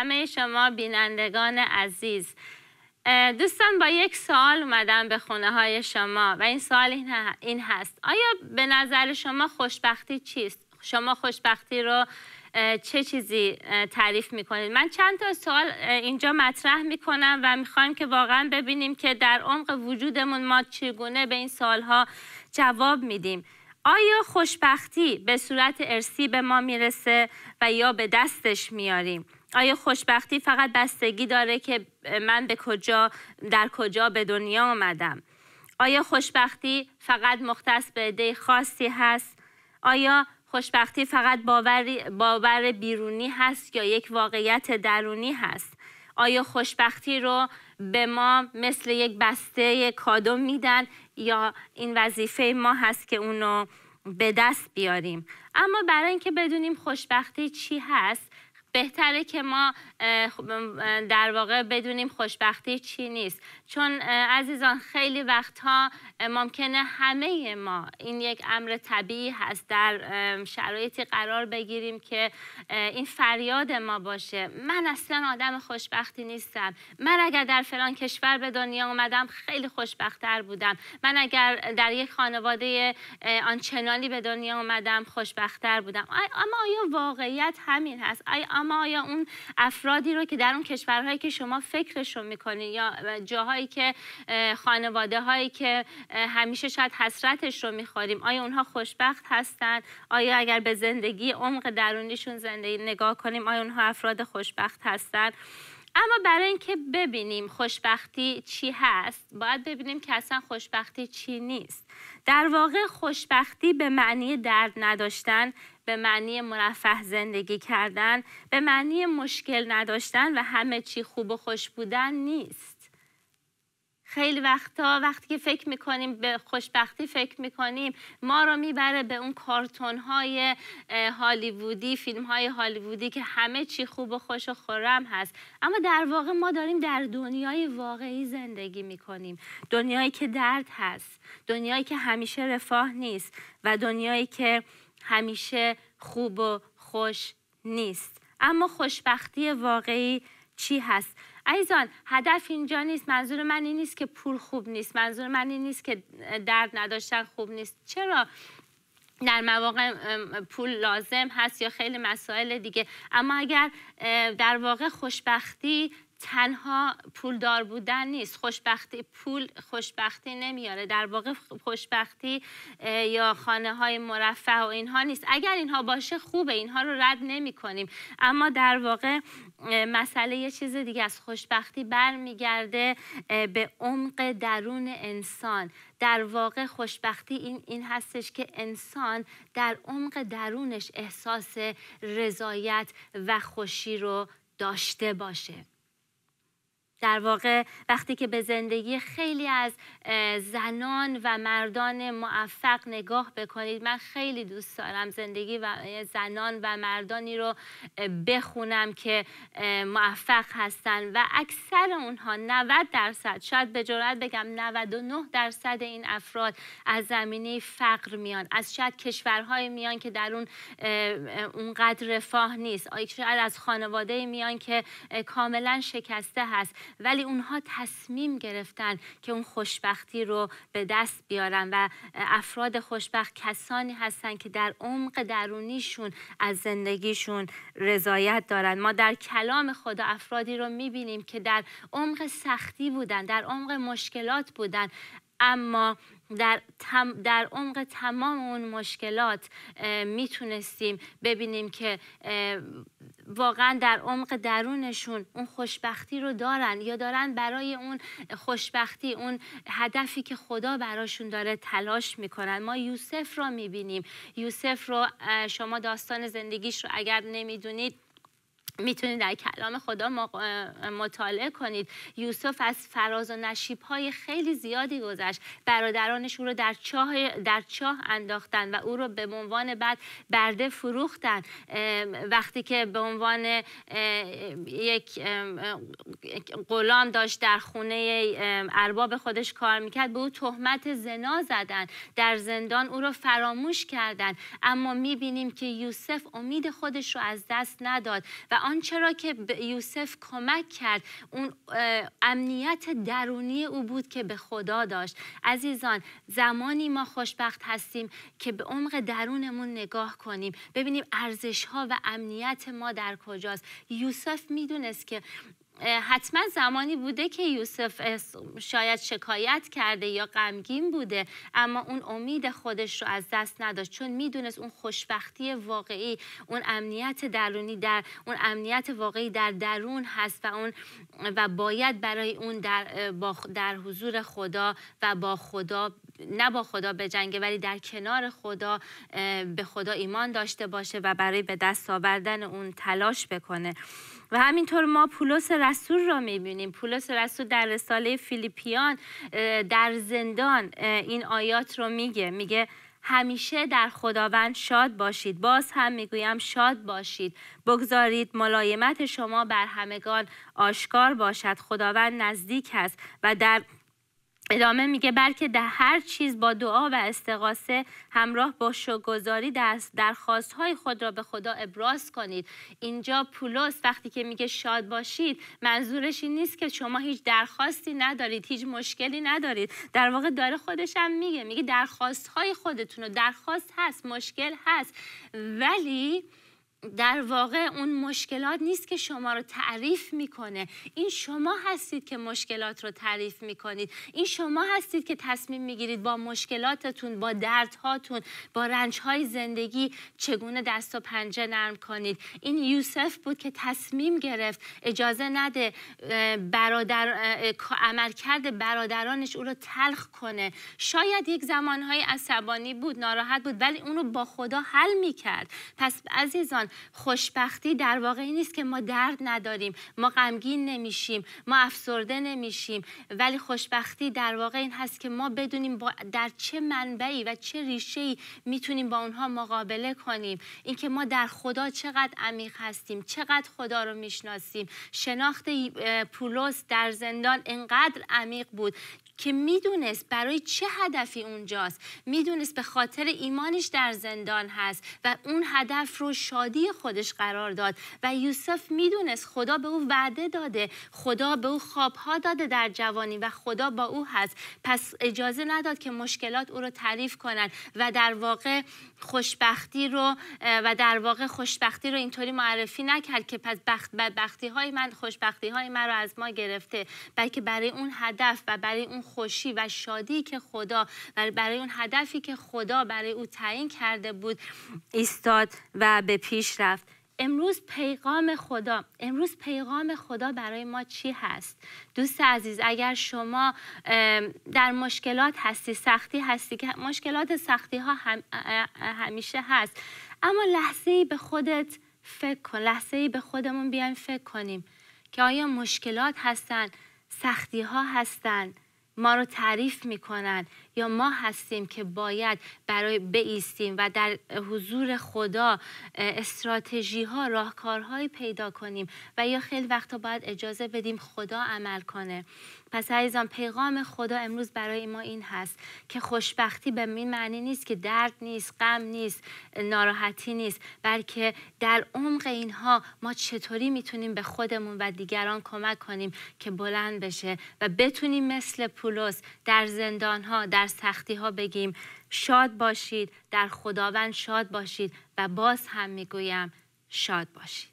همه شما بینندگان عزیز. دوستان با یک سوال اومدم به خونه های شما و این سوال این هست. آیا به نظر شما خوشبختی چیست؟ شما خوشبختی رو چه چیزی تعریف می‌کنید؟ من چند تا سوال اینجا مطرح می‌کنم و می‌خوایم که واقعا ببینیم که در عمق وجودمون ما چگونه به این سوالها جواب میدیم. آیا خوشبختی به صورت ارسی به ما می‌رسه و یا به دستش میاریم آیا خوشبختی فقط بستگی داره که من به کجا در کجا به دنیا آمدم؟ آیا خوشبختی فقط مختص به عده خاصی هست؟ آیا خوشبختی فقط باور, باور بیرونی هست یا یک واقعیت درونی هست؟ آیا خوشبختی رو به ما مثل یک بسته کادو میدن یا این وظیفه ما هست که اونو به دست بیاریم؟ اما برای اینکه بدونیم خوشبختی چی هست بهتره که ما در واقع بدونیم خوشبختی چی نیست. چون عزیزان خیلی وقتها ممکنه همه ما این یک امر طبیعی هست در شرایطی قرار بگیریم که این فریاد ما باشه. من اصلا آدم خوشبختی نیستم. من اگر در فلان کشور به دنیا اومدم خیلی خوشبختتر بودم. من اگر در یک خانواده آنچنانی به دنیا اومدم خوشبختتر بودم. اما آیا واقعیت همین هست؟ اما آیا اون افرادی رو که در اون کشورهایی که شما فکرش رو می‌کنید یا جاهایی که خانواده هایی که همیشه شاید حسرتش رو می‌خوریم آیا اونها خوشبخت هستند آیا اگر به زندگی عمق درونیشون زندگی نگاه کنیم آیا اونها افراد خوشبخت هستند اما برای اینکه ببینیم خوشبختی چی هست باید ببینیم که اصلا خوشبختی چی نیست. در واقع خوشبختی به معنی درد نداشتن به معنی مرفه زندگی کردن به معنی مشکل نداشتن و همه چی خوب و خوش بودن نیست. خیلی وقتا وقتی که فکر می‌کنیم به خوشبختی فکر می‌کنیم ما رو می‌بره به اون کارتون های هالیوودی فیلم های هالیوودی که همه چی خوب و خوش و خورم هست. اما در واقع ما داریم در دنیای واقعی زندگی می‌کنیم. دنیایی که درد هست دنیایی که همیشه رفاه نیست و دنیایی که همیشه خوب و خوش نیست. اما خوشبختی واقعی چی هست؟ عزیزان هدف اینجا نیست منظور من این نیست که پول خوب نیست منظور من این نیست که درد نداشتن خوب نیست. چرا؟ در مواقع پول لازم هست یا خیلی مسائل دیگه. اما اگر در واقع خوشبختی تنها پولدار بودن نیست. خوشبختی پول خوشبختی نمیاره. در واقع خوشبختی یا خانه های مرفه و اینها نیست. اگر اینها باشه خوبه. اینها رو رد نمی کنیم اما در واقع مسئله یه چیز دیگه از خوشبختی برمیگرده به عمق درون انسان. در واقع خوشبختی این, این هستش که انسان در عمق درونش احساس رضایت و خوشی رو داشته باشه. در واقع وقتی که به زندگی خیلی از زنان و مردان موفق نگاه بکنید من خیلی دوست دارم زندگی و زنان و مردانی رو بخونم که موفق هستن و اکثر اونها 90 درصد شاید به جرات بگم 99 درصد این افراد از زمینه فقر میان. از شاید کشورهای میان که در اون اونقدر رفاه نیست. شاید از خانواده میان که کاملا شکسته هست. ولی اونها تصمیم گرفتن که اون خوشبختی رو به دست بیارن و افراد خوشبخت کسانی هستن که در عمق درونیشون از زندگیشون رضایت دارن. ما در کلام خدا افرادی رو می‌بینیم که در عمق سختی بودن در عمق مشکلات بودن. اما در, در عمق تمام اون مشکلات می‌تونستیم ببینیم که واقعا در عمق درونشون اون خوشبختی رو دارن یا دارن برای اون خوشبختی اون هدفی که خدا براشون داره تلاش می‌کنن. ما یوسف رو می‌بینیم. یوسف رو شما داستان زندگیش رو اگر نمی‌دونید می‌تونید در کلام خدا مطالعه کنید. یوسف از فراز و نشیب های خیلی زیادی گذشت. برادرانش او رو در چاه, در چاه انداختن و او رو به عنوان بعد برده فروختن. وقتی که به عنوان یک غلام داشت در خونه ارباب خودش کار می‌کرد به او تهمت زنا زدن. در زندان او رو فراموش کردن. اما می‌بینیم که یوسف امید خودش رو از دست نداد و آنچه را که به یوسف کمک کرد اون امنیت درونی او بود که به خدا داشت. عزیزان زمانی ما خوشبخت هستیم که به عمق درونمون نگاه کنیم. ببینیم ارزش ها و امنیت ما در کجاست. یوسف می‌دونست که حتما زمانی بوده که یوسف شاید شکایت کرده یا غمگین بوده اما اون امید خودش رو از دست نداشت چون می‌دونست اون خوشبختی واقعی اون امنیت درونی در اون امنیت واقعی در درون هست و اون و باید برای اون در, در حضور خدا و با خدا نه با خدا بجنگه ولی در کنار خدا به خدا ایمان داشته باشه و برای به دست آوردن اون تلاش بکنه. و همینطور ما پولس رسول را می‌بینیم. پولس رسول در رساله فیلیپیان در زندان این آیات رو میگه. میگه همیشه در خداوند شاد باشید. باز هم می‌گویم شاد باشید. بگذارید ملایمت شما بر همگان آشکار باشد. خداوند نزدیک است و در ادامه میگه بلکه در هر چیز با دعا و استقاسه همراه با شوگذاری درخواست های خود را به خدا ابراز کنید. اینجا پولس وقتی که میگه شاد باشید منظورش این نیست که شما هیچ درخواستی ندارید هیچ مشکلی ندارید. در واقع داره خودش هم میگه میگه درخواست های خودتون رو درخواست هست مشکل هست. ولی در واقع اون مشکلات نیست که شما رو تعریف می‌کنه. این شما هستید که مشکلات رو تعریف می‌کنید. این شما هستید که تصمیم می‌گیرید با مشکلاتتون با دردهاتون با رنجهای زندگی چگونه دست و پنجه نرم کنید. این یوسف بود که تصمیم گرفت اجازه نده برادر عملکرد برادرانش او رو تلخ کنه. شاید یک زمانهای عصبانی بود ناراحت بود ولی اونو با خدا حل می‌کرد. پس عزیزان خوشبختی در واقع نیست که ما درد نداریم ما غمگین نمیشیم ما افسرده نمیشیم. ولی خوشبختی در واقع این هست که ما بدونیم با در چه منبعی و چه ریشه‌ای می‌تونیم با اونها مقابله کنیم. اینکه ما در خدا چقدر عمیق هستیم چقدر خدا رو می‌شناسیم. شناخت پولس در زندان انقدر عمیق بود. که می‌دونست برای چه هدفی اونجاست. می‌دونست به خاطر ایمانش در زندان هست و اون هدف رو شادی خودش قرار داد. و یوسف می‌دونست خدا به او وعده داده خدا به او خوابها داده در جوانی و خدا با او هست. پس اجازه نداد که مشکلات او رو تعریف کنند و در واقع خوشبختی رو و در واقع خوشبختی رو اینطوری معرفی نکرد که پس بخت بدبختی های من خوشبختی های من رو از ما گرفته بلکه برای اون هدف و برای اون خوشی و شادی که خدا برای اون هدفی که خدا برای او تعیین کرده بود ایستاد و به پیش رفت. امروز پیغام خدا امروز پیغام خدا برای ما چی هست؟ دوست عزیز اگر شما در مشکلات هستی سختی هستی که مشکلات سختی ها هم همیشه هست اما لحظه ای به خودت فکر کن لحظه ای به خودمون بیایم فکر کنیم که آیا مشکلات هستن سختی ها هستن؟ ما رو تعریف می‌کنن. یا ما هستیم که باید برای بیستیم و در حضور خدا استراتژی ها راهکارهایی پیدا کنیم و یا خیلی وقتا باید اجازه بدیم خدا عمل کنه. پس عزیزان پیغام خدا امروز برای ما این هست که خوشبختی به این معنی نیست که درد نیست غم نیست ناراحتی نیست بلکه در عمق اینها ما چطوری می‌تونیم به خودمون و دیگران کمک کنیم که بلند بشه و بتونیم مثل پولس در زندان ها در سختی ها بگیم شاد باشید در خداوند شاد باشید و باز هم می‌گویم شاد باشید.